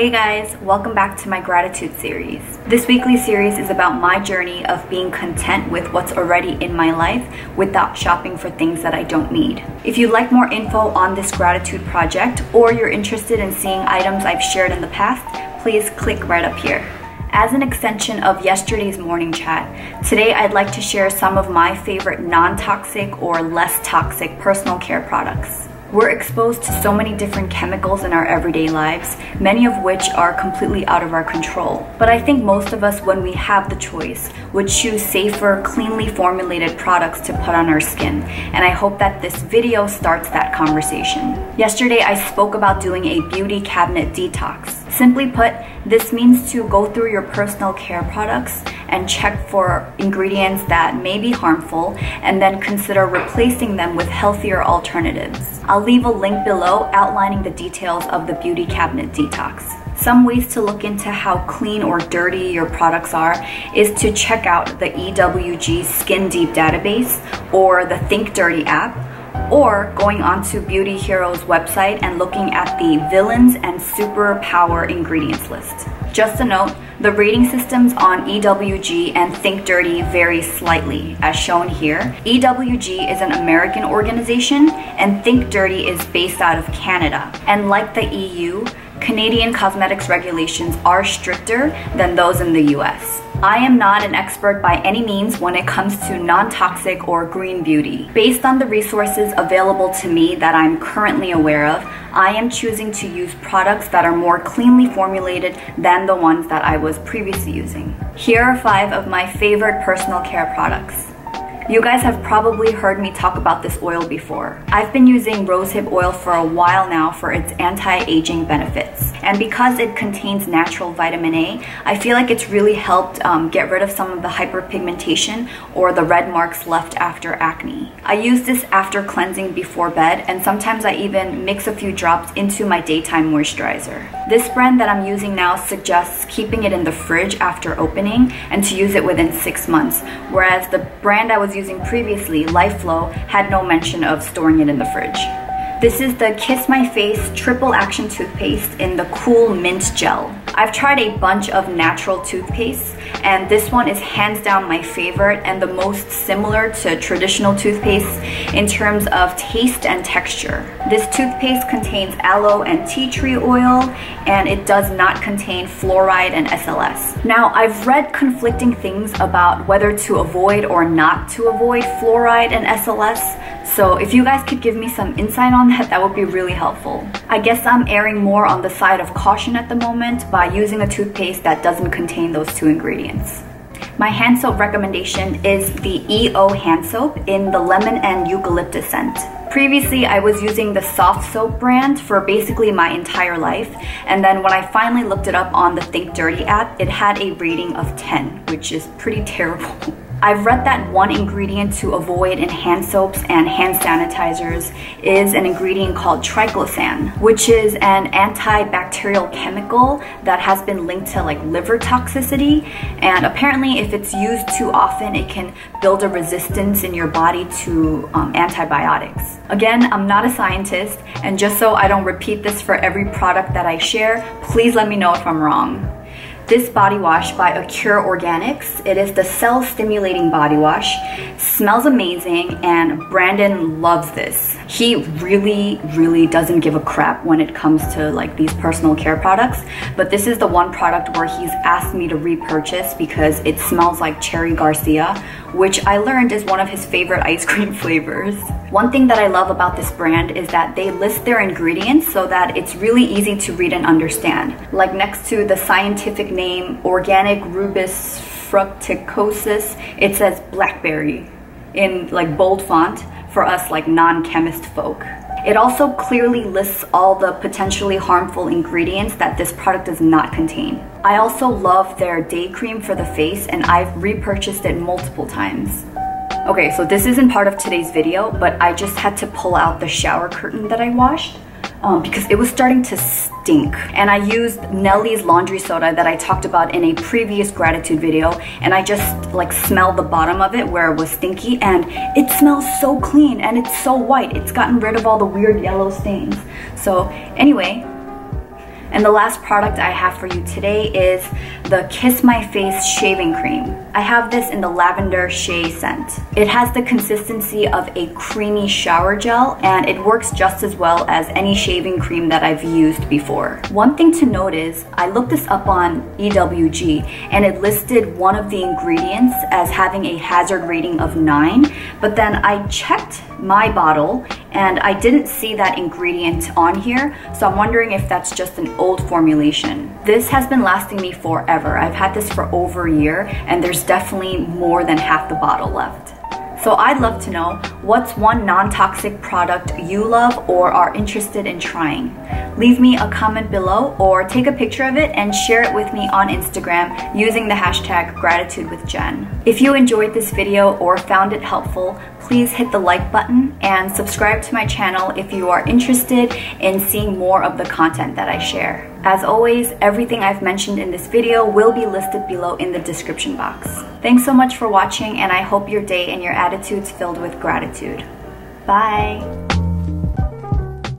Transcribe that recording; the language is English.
Hey guys, welcome back to my grattitude series. This weekly series is about my journey of being content with what's already in my life without shopping for things that I don't need. If you'd like more info on this grattitude project or you're interested in seeing items I've shared in the past, please click right up here. As an extension of yesterday's morning chat, today I'd like to share some of my favorite non toxic or less toxic personal care products. We're exposed to so many different chemicals in our everyday lives, many of which are completely out of our control. But I think most of us, when we have the choice, would choose safer, cleanly formulated products to put on our skin. And I hope that this video starts that conversation. Yesterday, I spoke about doing a beauty cabinet detox. Simply put, this means to go through your personal care products and check for ingredients that may be harmful and then consider replacing them with healthier alternatives. I'll leave a link below outlining the details of the beauty cabinet detox. Some ways to look into how clean or dirty your products are is to check out the EWG Skin Deep database or the Think Dirty app or going onto Beauty Heroes' website and looking at the villains and superpower ingredients list. Just a note, the rating systems on EWG and Think Dirty vary slightly, as shown here. EWG is an American organization, and Think Dirty is based out of Canada. And like the EU, Canadian cosmetics regulations are stricter than those in the US. I am not an expert by any means when it comes to non toxic or green beauty. Based on the resources available to me that I'm currently aware of, I am choosing to use products that are more cleanly formulated than the ones that I was previously using. Here are five of my favorite personal care products. You guys have probably heard me talk about this oil before. I've been using rosehip oil for a while now for its anti-aging benefits. And because it contains natural vitamin A, I feel like it's really helped um, get rid of some of the hyperpigmentation or the red marks left after acne. I use this after cleansing before bed and sometimes I even mix a few drops into my daytime moisturizer. This brand that I'm using now suggests keeping it in the fridge after opening and to use it within six months, whereas the brand I was using previously, Life-Flo, had no mention of storing it in the fridge. This is the Kiss My Face Triple Action Toothpaste in the Cool Mint Gel. I've tried a bunch of natural toothpastes and this one is hands down my favorite and the most similar to traditional toothpaste in terms of taste and texture. This toothpaste contains aloe and tea tree oil and it does not contain fluoride and SLS. Now I've read conflicting things about whether to avoid or not to avoid fluoride and SLS so if you guys could give me some insight on that, that would be really helpful. I guess I'm erring more on the side of caution at the moment by using a toothpaste that doesn't contain those two ingredients. My hand soap recommendation is the EO hand soap in the lemon and eucalyptus scent. Previously, I was using the Softsoap brand for basically my entire life, and then when I finally looked it up on the Think Dirty app, it had a rating of 10, which is pretty terrible. I've read that one ingredient to avoid in hand soaps and hand sanitizers is an ingredient called triclosan, which is an antibacterial chemical that has been linked to like liver toxicity. And apparently, if it's used too often, it can build a resistance in your body to um, antibiotics. Again, I'm not a scientist, and just so I don't repeat this for every product that I share, please let me know if I'm wrong this body wash by Acure Organics. It is the cell stimulating body wash. Smells amazing and Brandon loves this. He really, really doesn't give a crap when it comes to like these personal care products. But this is the one product where he's asked me to repurchase because it smells like Cherry Garcia, which I learned is one of his favorite ice cream flavors. One thing that I love about this brand is that they list their ingredients so that it's really easy to read and understand. Like next to the scientific name organic rubus fruticosus, it says blackberry in like bold font for us like non-chemist folk. It also clearly lists all the potentially harmful ingredients that this product does not contain. I also love their day cream for the face and I've repurchased it multiple times. Okay, so this isn't part of today's video, but I just had to pull out the shower curtain that I washed um, because it was starting to stink. And I used Nellie's laundry soda that I talked about in a previous grattitude video and I just like smelled the bottom of it where it was stinky and it smells so clean and it's so white. It's gotten rid of all the weird yellow stains. So anyway, And the last product I have for you today is the Kiss My Face Shaving Cream. I have this in the Lavender Shea scent. It has the consistency of a creamy shower gel and it works just as well as any shaving cream that I've used before. One thing to note is I looked this up on EWG and it listed one of the ingredients as having a hazard rating of 9, but then I checked my bottle and I didn't see that ingredient on here, so I'm wondering if that's just an old formulation. This has been lasting me forever. I've had this for over a year and there's definitely more than half the bottle left. So I'd love to know what's one non-toxic product you love or are interested in trying. Leave me a comment below or take a picture of it and share it with me on Instagram using the hashtag grattitude with Jenn. If you enjoyed this video or found it helpful, please hit the like button and subscribe to my channel if you are interested in seeing more of the content that I share. As always, everything I've mentioned in this video will be listed below in the description box. Thanks so much for watching and I hope your day and your attitudes filled with gratitude. Bye!